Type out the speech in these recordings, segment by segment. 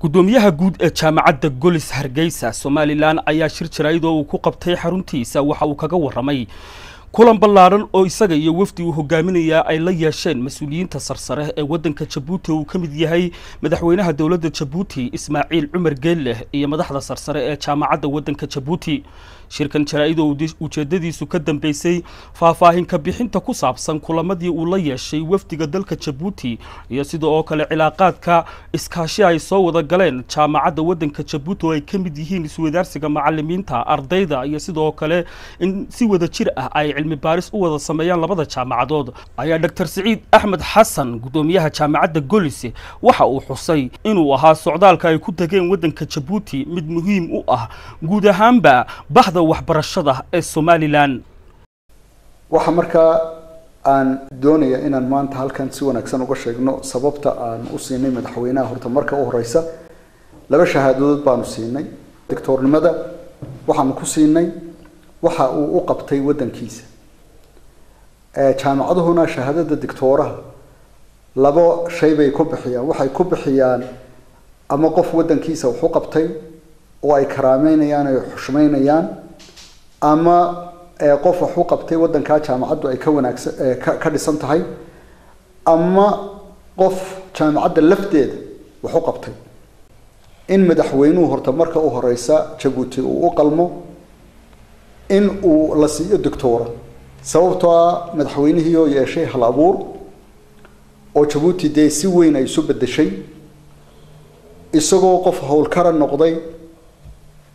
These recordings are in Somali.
gudoomiyaha guud ee jaamacadda golis hargeysa somalilan ayaa shir jaraa'id oo uu ku qabtay xaruntiisa waxa uu kaga warramay kulan ballaadhan oo isaga iyo wafdi uu hogaaminayaa ay la yeesheen mas'uuliyiinta sarsare ee waddanka jabuuti uu ka mid yahay madaxweynaha dowladda jabuuti ismaaciil cumar geelleh iyo madaxda sarsare ee jaamacadda waddanka jabuuti. Shirkan jaraa-id oo ujeedadiisu ka dambeysay faahfaahinka bixinta ku saabsan kulamadii uu la yeeshay wafdiga dalka jabuuti iyo sida oo kale cilaaqaadka iskaashi ay soo wada galeen jaamacadda waddanka jabuuti oo ay ka mid yihiin iswadaarsiga macalimiinta ardayda iyo sidoo kale in si wada jir ah ay cilmi baaris u wada sameeyaan labada jaamacadood. Ayaa doctor siciid axmed xasan gudoomiyaha jaamacadda golis waxa uu xusay inuu ahaa socdaalka ay ku degeen waddanka jabuuti mid muhiim u ah guud ahaanba bahda waxbarashada ee somalilan. Waxa markaa aan doonaya inaan maanta halkan si wanaagsan uga sheegno sababta aan u siinay madaxweynaha horta marka u horeysa laba shahaadadood baanu siinay. Doctoornimada waxaanu ku siinay waxa uu u qabtay waddankiisa. Jaamacaduhuna shahaadada doctooraha labo shay bay ku bixiyaan waxay ku bixiyaan ama qof waddankiisa wax u qabtay oo ay karaameynayaan ay xushmeynayaan ama qof wax u qabtay waddankaa jaamacaddu ay ka wanaagsan ka dhisan tahay ama qof jaamacadda lafteeda wax u qabtay. In madaxweynuhu horta marka u horeysa jabuuti uu u qalmo in uu la siiyo doctoora sababtoo ah madaxweynihii oo yeeshay hal abuur oo jabuuti dee si weyn ay isu bedeshay isagoo qof howlkara noqday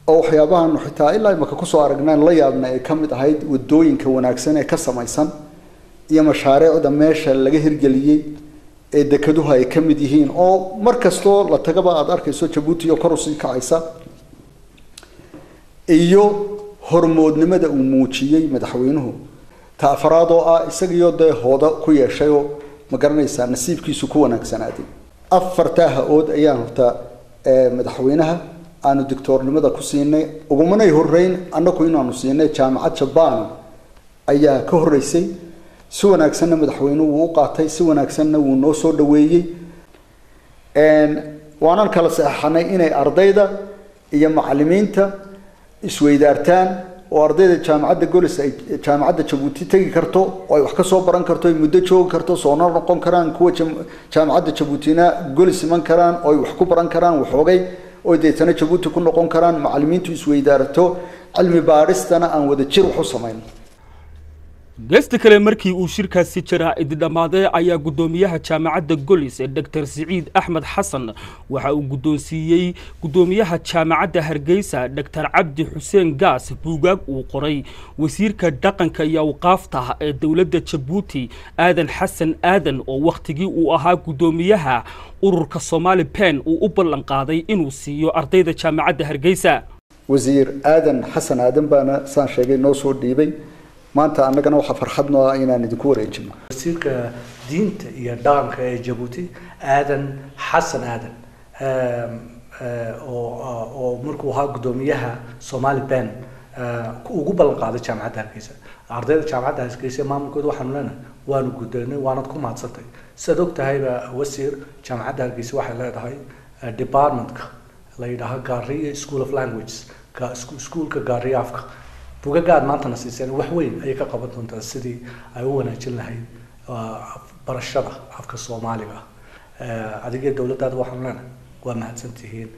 oo waxyaabahan xitaa ilaa imaka ku soo aragnaan la yaabna ay ka mid ahayd waddooyinka wanaagsan ee ka samaysan iyo mashaariicda meesha laga hirgeliyey ee dekeduhu ay ka mid yihiin. Oo mar kastoo la tagaba aada arkayso jabuuti oo kor u sii kacaysa iyo hormoodnimada uu muujiyey madaxweynuhu. Ta afraad oo ah isagiyo dee hooda ku yeeshay oo ma garanaysaa nasiibkiisu ku wanaagsanaaday afartaa ha-ood ayaan horta madaxweynaha aanu doctoornimada ku siinay. Ugumanay horeyn annagu inaanu siinay jaamacad jabaan ayaa ka horeysay si wanaagsanna madaxweynuhu wuu u qaatay si wanaagsanna wuu noo soo dhaweeyey. Waanan kala saxeixanay inay ardayda iyo macalimiinta isweydaartaan oo ardayda jaamacadda golis ay jaamacadda jabuuti tegi karto oo ay wax ka soo baran karto ay muddo joogi karto soona noqon karaan kuwa jaamacadda jabuutina golis iman karaan oo ay wax ku baran karaan waxoogay oo deetana jabuuti ku noqon karaan macalimiintu isweydaarato cilmi baadhistana aan wada jir wax u samayn geesta kale markii uu shirkaasi jaraa-id dhammaaday ayaa guddoomiyaha jaamacadda golis ee doctor siciid axmed xasan. Waxa uu guddoonsiiyey guddoomiyaha jaamacadda hargeysa doctor cabdi xuseen gaas buugaag uu qoray. Wasiirka dhaqanka iyo awqaafta ee dowladda jabuuti aadan xasan aadan oo wakhtigii uu ahaa guddoomiyaha ururka somaali pen uu u ballan qaaday inuu siiyo ardayda jaamacadda hargeysa. Wasiir aadan xasan aadan baana saan sheegay noo soo dhiibay مانتا أنا وحا فرخدنا إنا ندكور إجمع سيكا دينت يا دانك يا جابوتي آدن حسن آدن. آه، آه، أو مركو هاك دوميها صومالي بن. آه، وقبل قاعدة جامعة هاكيزا أردت جامعة هاكيزا مام كودو حملنا وأنا كودوني وأنا كوما تصدق سدوكتا هاي وسير جامعة هاكيزا واحد هاي ديبارمنت لا يدها غاري سكول اوف لانجويجز سكول كغاري افكار weyn ayay ka qaban doontaa sidii ay u wanaajin lahayd barashada afka soomaaliga adigee dowladdaada waxaanu leenahay waa mahadsan tihiin